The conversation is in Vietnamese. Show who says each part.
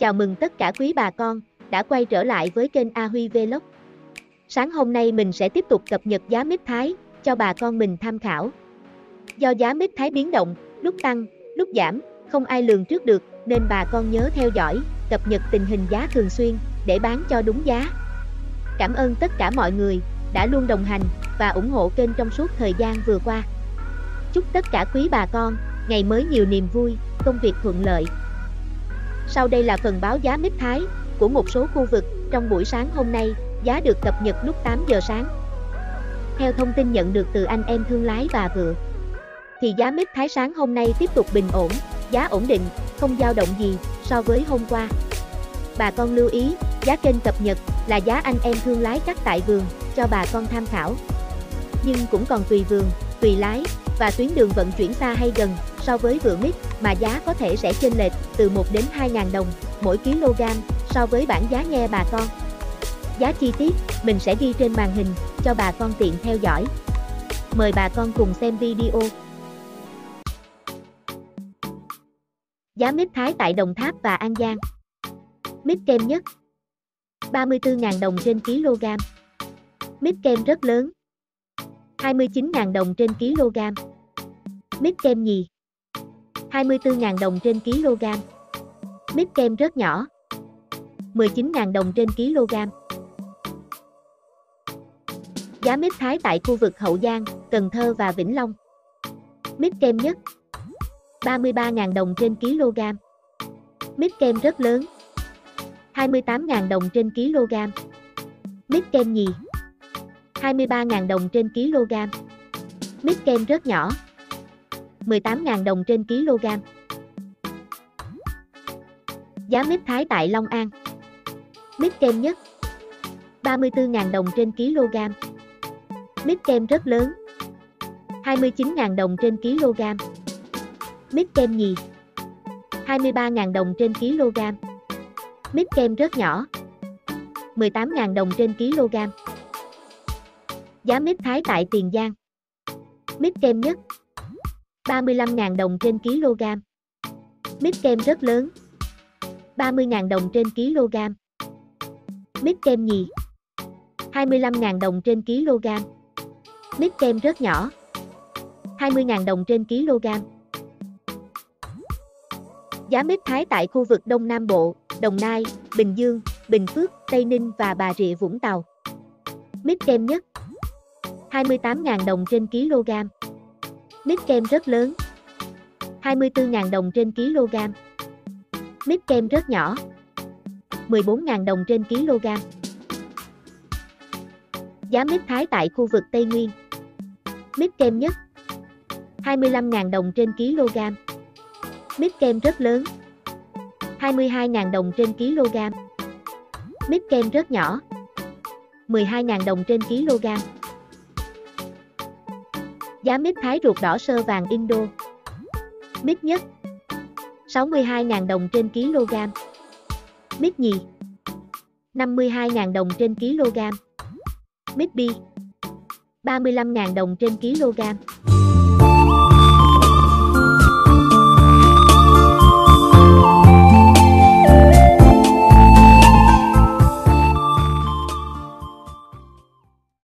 Speaker 1: Chào mừng tất cả quý bà con đã quay trở lại với kênh A Huy Vlog. Sáng hôm nay mình sẽ tiếp tục cập nhật giá mít thái cho bà con mình tham khảo. Do giá mít thái biến động, lúc tăng, lúc giảm, không ai lường trước được nên bà con nhớ theo dõi, cập nhật tình hình giá thường xuyên để bán cho đúng giá. Cảm ơn tất cả mọi người đã luôn đồng hành và ủng hộ kênh trong suốt thời gian vừa qua. Chúc tất cả quý bà con ngày mới nhiều niềm vui, công việc thuận lợi. Sau đây là phần báo giá mít thái của một số khu vực trong buổi sáng hôm nay, giá được cập nhật lúc 8 giờ sáng. Theo thông tin nhận được từ anh em thương lái và vừa, thì giá mít thái sáng hôm nay tiếp tục bình ổn, giá ổn định, không dao động gì so với hôm qua. Bà con lưu ý, giá kênh cập nhật là giá anh em thương lái cắt tại vườn cho bà con tham khảo. Nhưng cũng còn tùy vườn, tùy lái và tuyến đường vận chuyển xa hay gần so với vựa mít, mà giá có thể sẽ chênh lệch từ 1 đến 2 ngàn đồng mỗi kg so với bản giá nghe bà con. Giá chi tiết, mình sẽ ghi trên màn hình cho bà con tiện theo dõi. Mời bà con cùng xem video. Giá mít thái tại Đồng Tháp và An Giang Mít kem nhất 34.000 đồng trên kg Mít kem rất lớn 29.000 đồng trên kg Mít kem nhì 24.000 đồng trên kg Mít kem rất nhỏ. 19.000 đồng trên kg Giá mít thái tại khu vực Hậu Giang, Cần Thơ và Vĩnh Long. Mít kem nhất. 33.000 đồng trên kg Mít kem rất lớn. 28.000 đồng trên kg Mít kem nhì. 23.000 đồng trên kg Mít kem rất nhỏ. 18.000 đồng trên kg Giá mít thái tại Long An. Mít kem nhất. 34.000 đồng trên kg Mít kem rất lớn. 29.000 đồng trên kg Mít kem nhì. 23.000 đồng trên kg Mít kem rất nhỏ. 18.000 đồng trên kg Giá mít thái tại Tiền Giang. Mít kem nhất. 35.000 đồng trên kg Mít kem rất lớn. 30.000 đồng trên kg Mít kem nhì. 25.000 đồng trên kg Mít kem rất nhỏ. 20.000 đồng trên kg Giá mít thái tại khu vực Đông Nam Bộ, Đồng Nai, Bình Dương, Bình Phước, Tây Ninh và Bà Rịa Vũng Tàu. Mít kem nhất. 28.000 đồng trên kg Mít kem rất lớn. 24.000 đồng trên kg Mít kem rất nhỏ. 14.000 đồng trên kg Giá mít thái tại khu vực Tây Nguyên. Mít kem nhất. 25.000 đồng trên kg Mít kem rất lớn. 22.000 đồng trên kg Mít kem rất nhỏ. 12.000 đồng trên kg Giá mít thái ruột đỏ sơ vàng Indo. Mít nhất. 62.000 đồng trên kg Mít nhì. 52.000 đồng trên kg Mít bi. 35.000 đồng trên kg